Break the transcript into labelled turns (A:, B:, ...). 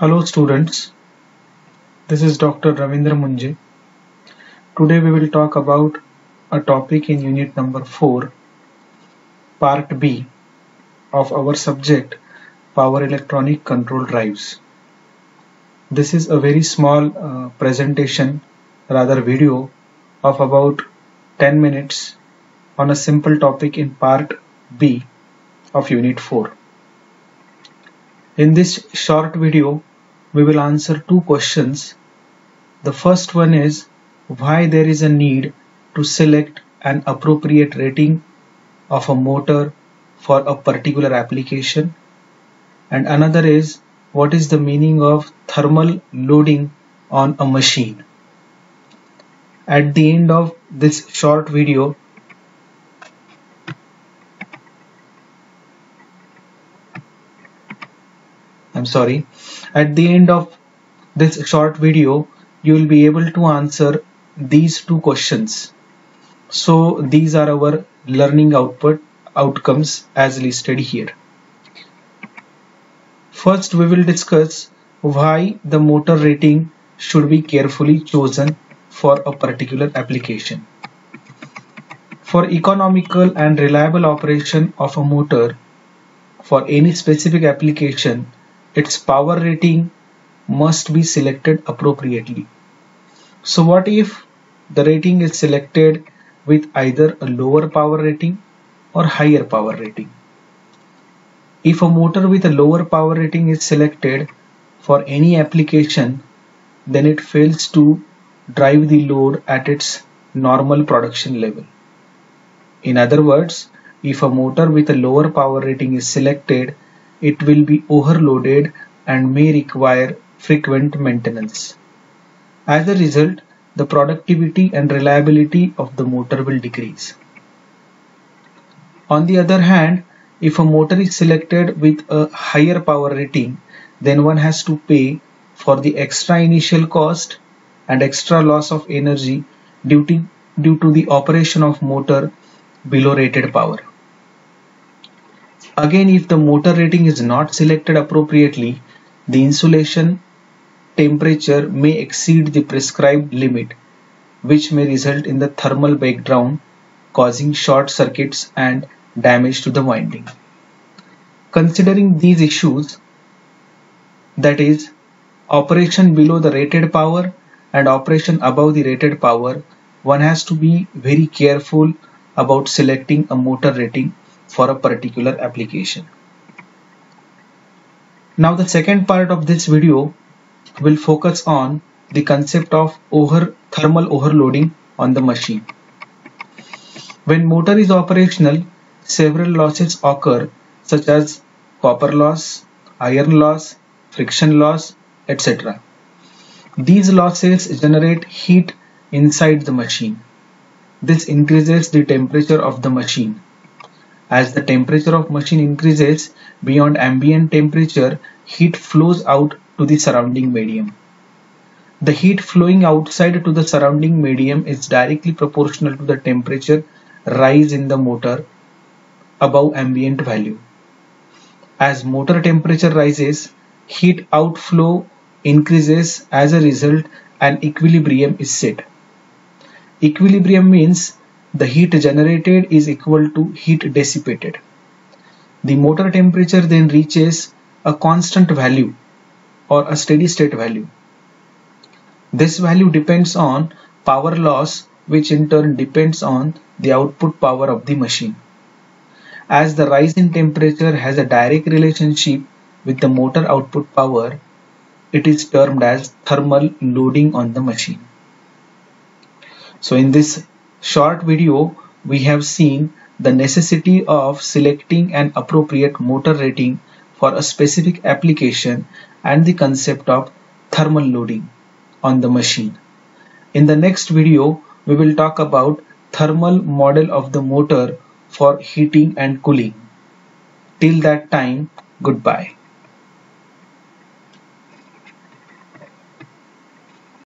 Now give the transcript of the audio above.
A: Hello students, this is Dr. Ravindra Munje. Today we will talk about a topic in unit number 4, part B of our subject Power Electronic Control Drives. This is a very small uh, presentation, rather video of about 10 minutes on a simple topic in part B of unit 4. In this short video, we will answer two questions. The first one is why there is a need to select an appropriate rating of a motor for a particular application. And another is what is the meaning of thermal loading on a machine. At the end of this short video, I'm sorry. At the end of this short video you will be able to answer these two questions. So these are our learning output outcomes as listed here. First we will discuss why the motor rating should be carefully chosen for a particular application. For economical and reliable operation of a motor for any specific application its power rating must be selected appropriately. So what if the rating is selected with either a lower power rating or higher power rating? If a motor with a lower power rating is selected for any application, then it fails to drive the load at its normal production level. In other words, if a motor with a lower power rating is selected, it will be overloaded and may require frequent maintenance. As a result, the productivity and reliability of the motor will decrease. On the other hand, if a motor is selected with a higher power rating, then one has to pay for the extra initial cost and extra loss of energy due to, due to the operation of motor below rated power. Again, if the motor rating is not selected appropriately, the insulation temperature may exceed the prescribed limit, which may result in the thermal breakdown, causing short circuits and damage to the winding. Considering these issues, that is, operation below the rated power and operation above the rated power, one has to be very careful about selecting a motor rating for a particular application. Now the second part of this video will focus on the concept of over thermal overloading on the machine. When motor is operational, several losses occur such as copper loss, iron loss, friction loss, etc. These losses generate heat inside the machine. This increases the temperature of the machine. As the temperature of machine increases beyond ambient temperature, heat flows out to the surrounding medium. The heat flowing outside to the surrounding medium is directly proportional to the temperature rise in the motor above ambient value. As motor temperature rises, heat outflow increases as a result an equilibrium is set. Equilibrium means the heat generated is equal to heat dissipated. The motor temperature then reaches a constant value or a steady state value. This value depends on power loss which in turn depends on the output power of the machine. As the rise in temperature has a direct relationship with the motor output power, it is termed as thermal loading on the machine. So in this short video, we have seen the necessity of selecting an appropriate motor rating for a specific application and the concept of thermal loading on the machine. In the next video, we will talk about thermal model of the motor for heating and cooling. Till that time, goodbye.